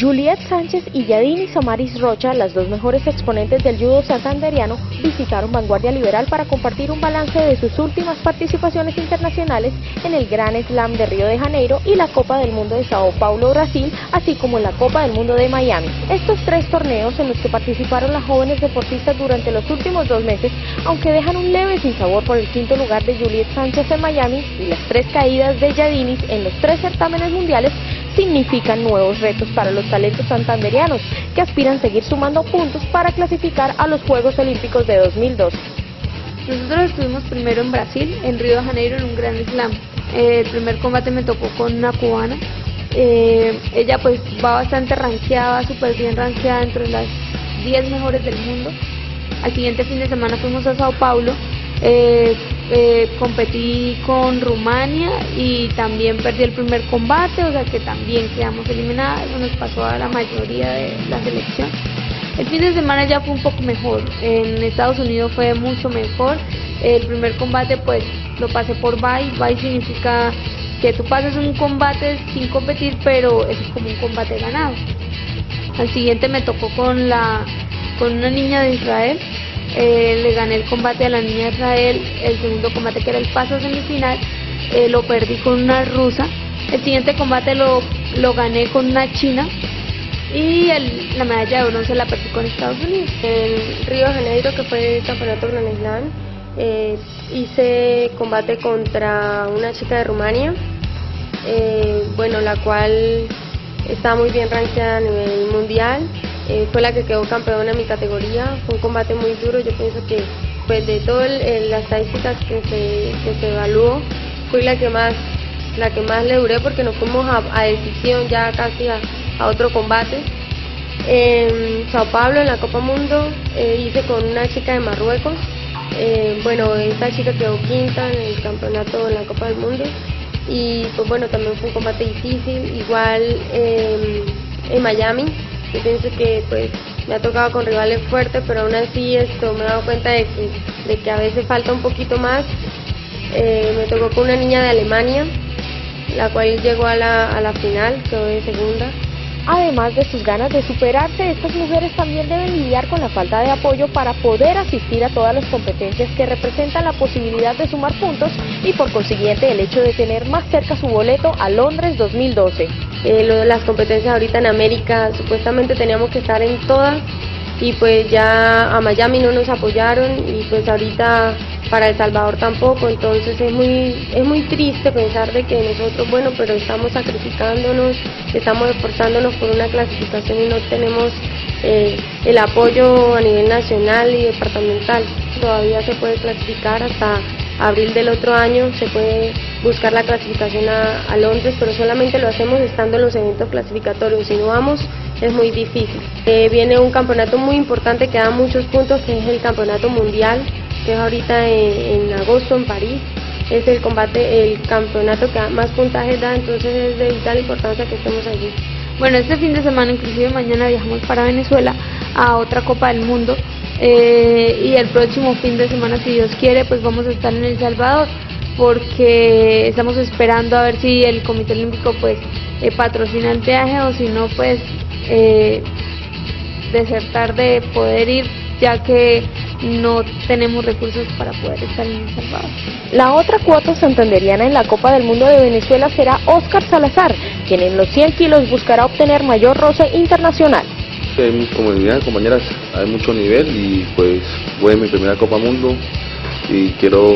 Juliet Sánchez y Yadini Samaris Rocha, las dos mejores exponentes del judo santanderiano, visitaron Vanguardia Liberal para compartir un balance de sus últimas participaciones internacionales en el Gran Slam de Río de Janeiro y la Copa del Mundo de Sao Paulo, Brasil, así como en la Copa del Mundo de Miami. Estos tres torneos en los que participaron las jóvenes deportistas durante los últimos dos meses, aunque dejan un leve sinsabor por el quinto lugar de Juliet Sánchez en Miami y las tres caídas de Yadinis en los tres certámenes mundiales, significan nuevos retos para los talentos santanderianos que aspiran a seguir sumando puntos para clasificar a los Juegos Olímpicos de 2012. Nosotros estuvimos primero en Brasil, en Río de Janeiro, en un gran slam. Eh, el primer combate me tocó con una cubana. Eh, ella pues va bastante ranqueada, súper bien ranqueada entre las 10 mejores del mundo. Al siguiente fin de semana fuimos a Sao Paulo eh, eh, competí con Rumania y también perdí el primer combate, o sea que también quedamos eliminadas, eso nos pasó a la mayoría de la selección. El fin de semana ya fue un poco mejor, en Estados Unidos fue mucho mejor, el primer combate pues lo pasé por bye, bye significa que tú pases un combate sin competir, pero es como un combate ganado. Al siguiente me tocó con la con una niña de Israel eh, le gané el combate a la niña Israel, el segundo combate que era el paso semifinal, eh, lo perdí con una rusa, el siguiente combate lo, lo gané con una china y la medalla de bronce la perdí con Estados Unidos. En Río de Janeiro, que fue el campeonato Slam, eh, hice combate contra una chica de Rumania, bueno, la cual está muy bien rankeada a nivel mundial eh, fue la que quedó campeona en mi categoría. Fue un combate muy duro. Yo pienso que pues de todas las estadísticas que se, que se evaluó, fui la que más la que más le duré porque nos fuimos a, decisión ya casi a, otro combate. En Sao Paulo, en la Copa Mundo, eh, hice con una chica de Marruecos. Eh, bueno, esta chica quedó quinta en el campeonato en la Copa del Mundo. Y pues bueno, también fue un combate difícil. Igual en Miami, yo pienso que pues me ha tocado con rivales fuertes, pero aún así esto me he dado cuenta de que, de que a veces falta un poquito más. Eh, me tocó con una niña de Alemania, la cual llegó a la, a la final, quedó de segunda. Además de sus ganas de superarse, estas mujeres también deben lidiar con la falta de apoyo para poder asistir a todas las competencias que representan la posibilidad de sumar puntos y por consiguiente el hecho de tener más cerca su boleto a Londres 2012. Eh, las competencias ahorita en América, supuestamente teníamos que estar en todas y pues ya a Miami no nos apoyaron y pues ahorita para El Salvador tampoco, entonces es muy, es muy triste pensar de que nosotros, bueno, pero estamos sacrificándonos, estamos esforzándonos por una clasificación y no tenemos eh, el apoyo a nivel nacional y departamental. Todavía se puede clasificar hasta abril del otro año, se puede buscar la clasificación a, Londres, pero solamente lo hacemos estando en los eventos clasificatorios, si no vamos es muy difícil. Eh, viene un campeonato muy importante que da muchos puntos, que es el campeonato mundial, que es ahorita en, agosto en París. Es el combate, el campeonato que más puntajes da, entonces es de vital importancia que estemos allí. Bueno, este fin de semana, inclusive mañana viajamos para Venezuela a otra Copa del Mundo eh, y el próximo fin de semana, si Dios quiere, pues vamos a estar en El Salvador porque estamos esperando a ver si el Comité Olímpico pues eh, patrocina el viaje o si no pues eh, desertar de poder ir ya que no tenemos recursos para poder estar en El Salvador. La otra cuota santanderiana en la Copa del Mundo de Venezuela será Oscar Salazar, quien en los 100 kilos buscará obtener mayor roce internacional. En mi comunidad, compañeras, hay mucho nivel y pues fue mi primera Copa Mundo y quiero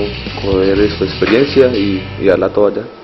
coger esta experiencia y, y darla toda allá.